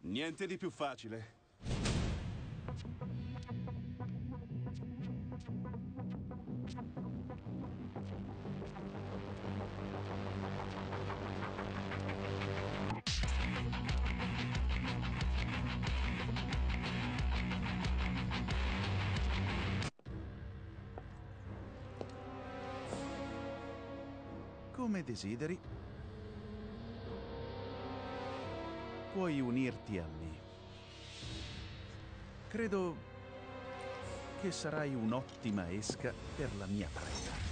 Niente di più facile. Come desideri. Puoi unirti a me. Credo che sarai un'ottima esca per la mia preda.